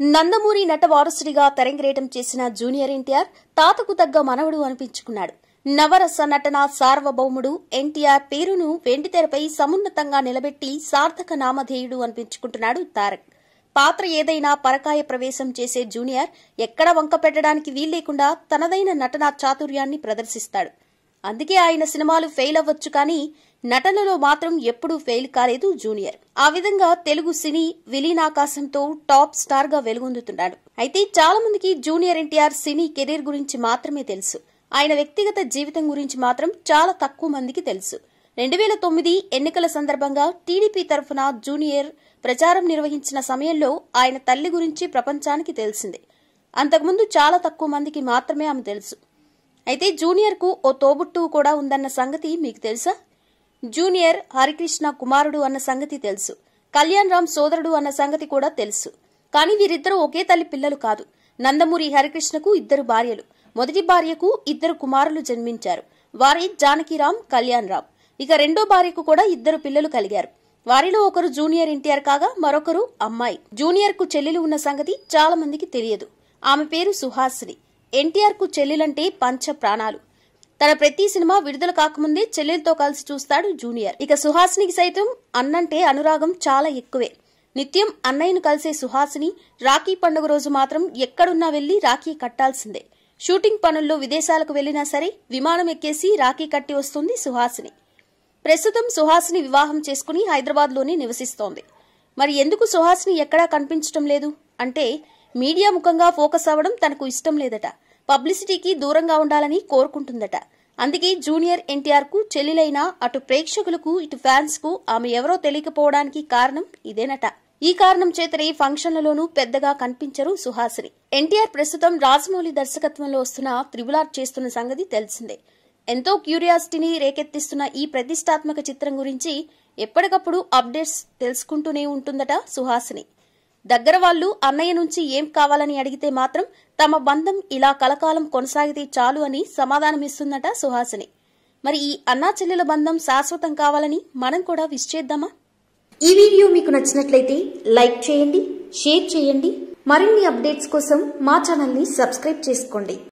నందమూరి నట వారసుడిగా తెరంగేటం చేసిన జూనియర్ ఎన్టీఆర్ తాతకు తగ్గ మనవడు అనిపించుకున్నాడు. నవరస నటన సార్వభౌముడు ఎన్టీఆర్ పేరును వెండితెరపై సమున్నతంగా నిలబెట్టి సార్థక నామధేయుడు అనిపించుకుంటున్నాడు తారక్. పాత్ర ఏదైనా పరకాయ ప్రవేశం చేసే జూనియర్ ఎక్కడ వంక పెట్టడానికి వీల్లేకుండా తనదైన నటనా చాతుర్యాన్ని ప్రదర్శిస్తాడు. అందుకే ఆయన సినిమాలు ఫెయిల్ అవ్వచ్చు కానీ నటనలో మాత్రం ఎప్పుడూ ఫెయిల్ కాలేదు జూనియర్. ఆ విధంగా తెలుగు సినీ విలీనాకాశంతో టాప్ స్టార్గా వెలుగొందుతున్నాడు. అయితే చాలా మందికి జూనియర్ ఎన్టీఆర్ సినీ కెరీర్ గురించి మాత్రమే తెలుసు. ఆయన వ్యక్తిగత జీవితం గురించి మాత్రం చాలా తక్కువ మందికి తెలుసు. రెండు వేల తొమ్మిది ఎన్నికల సందర్భంగా టీడీపీ తరఫున జూనియర్ ప్రచారం నిర్వహించిన సమయంలో ఆయన తల్లి గురించి ప్రపంచానికి తెలిసింది. అంతకుముందు చాలా తక్కువ మందికి మాత్రమే ఆమె తెలుసు. అయితే జూనియర్కు ఓ తోబుట్టువు కూడా ఉందన్న సంగతి మీకు తెలుసా? జూనియర్ హరికృష్ణ కుమారుడు అన్న సంగతి తెలుసు. కళ్యాణ్ రామ్ సోదరుడు అన్న సంగతి కూడా తెలుసు. కానీ వీరిద్దరూ ఒకే తల్లి పిల్లలు కాదు. నందమూరి హరికృష్ణకు ఇద్దరు భార్యలు. మొదటి భార్యకు ఇద్దరు కుమారులు జన్మించారు. వారి జానకిరామ్ కళ్యాణ్ రామ్. ఇక రెండో భార్యకు కూడా ఇద్దరు పిల్లలు కలిగారు. వారిలో ఒకరు జూనియర్ ఎన్టీఆర్ కాగా మరొకరు అమ్మాయి. జూనియర్కు చెల్లెలు ఉన్న సంగతి చాలా మందికి తెలియదు. ఆమె పేరు సుహాసిని. ఎన్టీఆర్కు చెల్లెలంటే పంచ ప్రాణాలు. తన ప్రతి సినిమా విడుదల కాకముందే చెల్లెలతో కలిసి చూస్తాడు జూనియర్. ఇక సుహాసినికి సైతం అన్నంటే అనురాగం చాలా ఎక్కువే. నిత్యం అన్నయ్యను కలిసే సుహాసిని రాఖీ పండుగ రోజు మాత్రం ఎక్కడున్నా వెళ్ళి రాఖీ కట్టాల్సిందే. షూటింగ్ పనుల్లో విదేశాలకు వెళ్ళినా సరే విమానం ఎక్కేసి రాఖీ కట్టి వస్తుంది సుహాసిని. ప్రస్తుతం సుహాసిని వివాహం చేసుకుని హైదరాబాద్లోనే నివసిస్తోంది. మరి ఎందుకు సుహాసిని ఎక్కడా కనిపించటం లేదు? అంటే మీడియా ముఖంగా ఫోకస్ అవ్వడం తనకు ఇష్టం లేదట. పబ్లిసిటీకి దూరంగా ఉండాలని కోరుకుంటుందట. అందుకే జూనియర్ ఎన్టీఆర్కు చెల్లెలైన అటు ప్రేక్షకులకు ఇటు ఫ్యాన్స్కు ఆమె ఎవరో తెలియకపోవడానికి కారణం ఇదేనట. ఈ కారణం చేతనే ఫంక్షన్లలోనూ పెద్దగా కనిపించరు సుహాసిని. ఎన్టీఆర్ ప్రస్తుతం రాజమౌళి దర్శకత్వంలో వస్తున్న త్రిబులార్ చేస్తున్న సంగతి తెలిసిందే. ఎంతో క్యూరియాసిటీని రేకెత్తిస్తున్న ఈ ప్రతిష్టాత్మక చిత్రం గురించి ఎప్పటికప్పుడు అప్డేట్స్ తెలుసుకుంటూనే ఉంటుందట సుహాసిని. దగ్గర వాళ్ళు అన్నయ్య నుంచి ఏం కావాలని అడిగితే మాత్రం తమ బంధం ఇలా కలకాలం కొనసాగితే చాలు అని సమాధానమిస్తుందట సుహాసిని. మరి ఈ అన్నా చెల్లెల బంధం శాశ్వతం కావాలని మనం కూడా విష్ చేద్దామా? ఈ వీడియో మీకు నచ్చినట్లయితే లైక్ చేయండి షేర్ చేయండి. మరిన్ని అప్డేట్స్ కోసం మా ఛానల్ని సబ్స్క్రైబ్ చేసుకోండి.